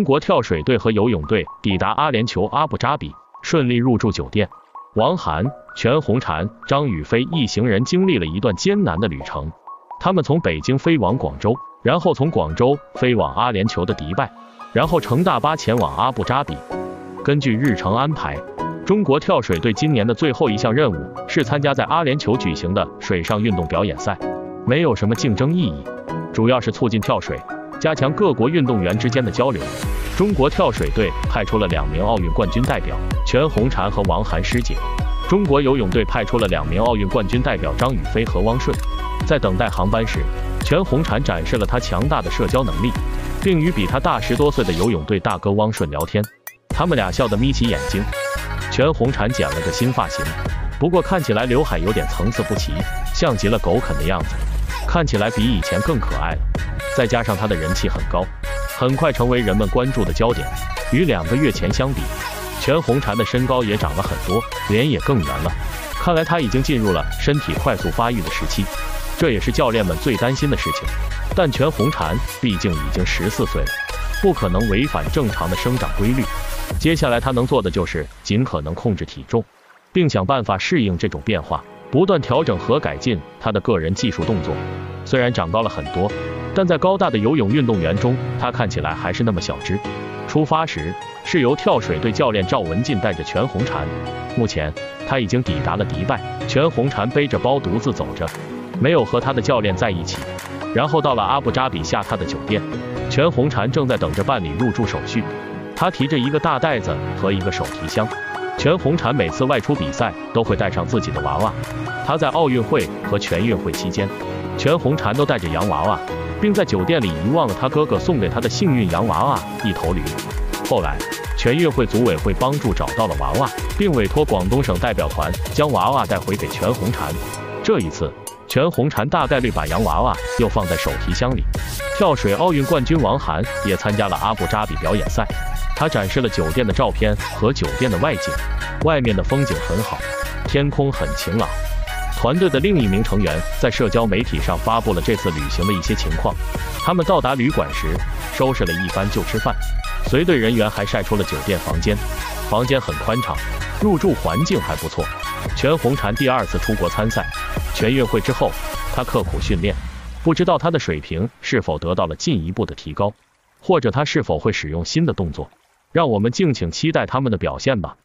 中国跳水队和游泳队抵达阿联酋阿布扎比，顺利入住酒店。王涵、全红婵、张雨霏一行人经历了一段艰难的旅程。他们从北京飞往广州，然后从广州飞往阿联酋的迪拜，然后乘大巴前往阿布扎比。根据日程安排，中国跳水队今年的最后一项任务是参加在阿联酋举行的水上运动表演赛，没有什么竞争意义，主要是促进跳水，加强各国运动员之间的交流。中国跳水队派出了两名奥运冠军代表全红婵和王涵师姐，中国游泳队派出了两名奥运冠军代表张雨霏和汪顺。在等待航班时，全红婵展示了她强大的社交能力，并与比她大十多岁的游泳队大哥汪顺聊天。他们俩笑得眯起眼睛。全红婵剪了个新发型，不过看起来刘海有点层次不齐，像极了狗啃的样子，看起来比以前更可爱了。再加上他的人气很高，很快成为人们关注的焦点。与两个月前相比，全红婵的身高也长了很多，脸也更圆了。看来他已经进入了身体快速发育的时期。这也是教练们最担心的事情，但全红婵毕竟已经十四岁了，不可能违反正常的生长规律。接下来他能做的就是尽可能控制体重，并想办法适应这种变化，不断调整和改进他的个人技术动作。虽然长高了很多，但在高大的游泳运动员中，他看起来还是那么小只。出发时是由跳水队教练赵文进带着全红婵，目前他已经抵达了迪拜，全红婵背着包独自走着。没有和他的教练在一起，然后到了阿布扎比下榻的酒店，全红婵正在等着办理入住手续。他提着一个大袋子和一个手提箱。全红婵每次外出比赛都会带上自己的娃娃。他在奥运会和全运会期间，全红婵都带着洋娃娃，并在酒店里遗忘了他哥哥送给他的幸运洋娃娃一头驴。后来，全运会组委会帮助找到了娃娃，并委托广东省代表团将娃娃带回给全红婵。这一次。全红婵大概率把洋娃娃又放在手提箱里。跳水奥运冠军王涵也参加了阿布扎比表演赛，他展示了酒店的照片和酒店的外景，外面的风景很好，天空很晴朗。团队的另一名成员在社交媒体上发布了这次旅行的一些情况。他们到达旅馆时，收拾了一番就吃饭，随队人员还晒出了酒店房间，房间很宽敞，入住环境还不错。全红婵第二次出国参赛。全运会之后，他刻苦训练，不知道他的水平是否得到了进一步的提高，或者他是否会使用新的动作，让我们敬请期待他们的表现吧。